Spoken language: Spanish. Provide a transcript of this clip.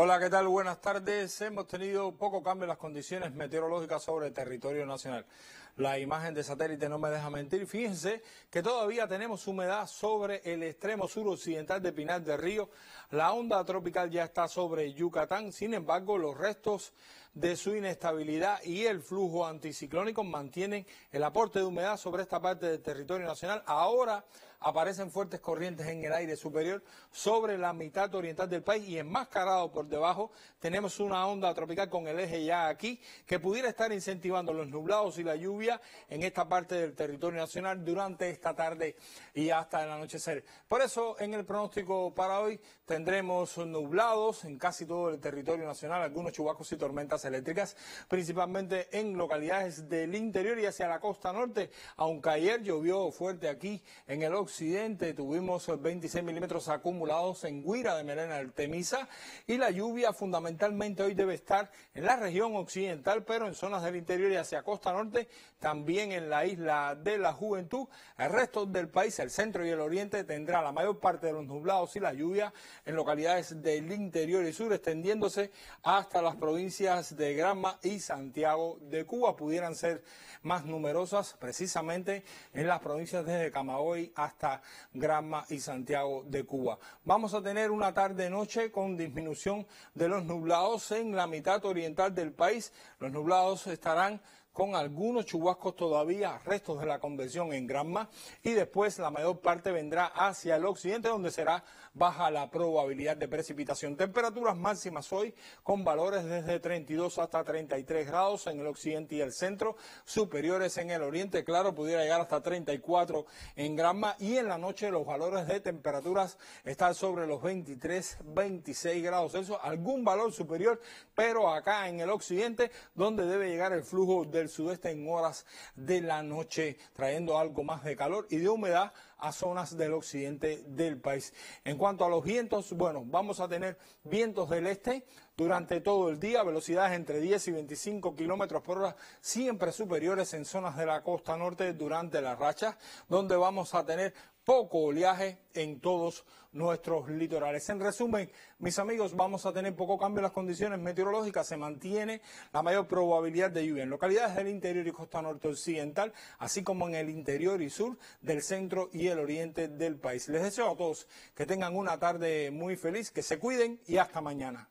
Hola, ¿qué tal? Buenas tardes. Hemos tenido poco cambio en las condiciones meteorológicas sobre el territorio nacional. La imagen de satélite no me deja mentir. Fíjense que todavía tenemos humedad sobre el extremo suroccidental de Pinar del Río. La onda tropical ya está sobre Yucatán. Sin embargo, los restos de su inestabilidad y el flujo anticiclónico mantienen el aporte de humedad sobre esta parte del territorio nacional. Ahora aparecen fuertes corrientes en el aire superior sobre la mitad oriental del país y enmascarado por debajo tenemos una onda tropical con el eje ya aquí que pudiera estar incentivando los nublados y la lluvia en esta parte del territorio nacional durante esta tarde y hasta el anochecer. Por eso en el pronóstico para hoy tendremos nublados en casi todo el territorio nacional, algunos chubascos y tormentas eléctricas, principalmente en localidades del interior y hacia la costa norte, aunque ayer llovió fuerte aquí en el occidente, tuvimos 26 milímetros acumulados en Guira de Melena del Temisa y la lluvia fundamentalmente hoy debe estar en la región occidental, pero en zonas del interior y hacia costa norte, también en la isla de la Juventud. El resto del país, el centro y el oriente, tendrá la mayor parte de los nublados y la lluvia en localidades del interior y sur, extendiéndose hasta las provincias de Granma y Santiago de Cuba. Pudieran ser más numerosas precisamente en las provincias desde Camagüey hasta Granma y Santiago de Cuba. Vamos a tener una tarde-noche con disminución de los nublados en la mitad oriental del país. Los nublados estarán con algunos chubascos todavía, restos de la convención en Granma, y después la mayor parte vendrá hacia el occidente, donde será baja la probabilidad de precipitación. Temperaturas máximas hoy con valores desde 32 hasta 33 grados en el occidente y el centro, superiores en el oriente, claro, pudiera llegar hasta 34 en Granma, y en la noche los valores de temperaturas están sobre los 23, 26 grados Celsius, algún valor superior, pero acá en el occidente, donde debe llegar el flujo de del sudeste en horas de la noche, trayendo algo más de calor y de humedad a zonas del occidente del país. En cuanto a los vientos, bueno, vamos a tener vientos del este durante todo el día, velocidades entre 10 y 25 kilómetros por hora, siempre superiores en zonas de la costa norte durante las rachas, donde vamos a tener poco oleaje en todos nuestros litorales. En resumen, mis amigos, vamos a tener poco cambio en las condiciones meteorológicas. Se mantiene la mayor probabilidad de lluvia en localidades del interior y costa norte occidental, así como en el interior y sur del centro y el oriente del país. Les deseo a todos que tengan una tarde muy feliz, que se cuiden y hasta mañana.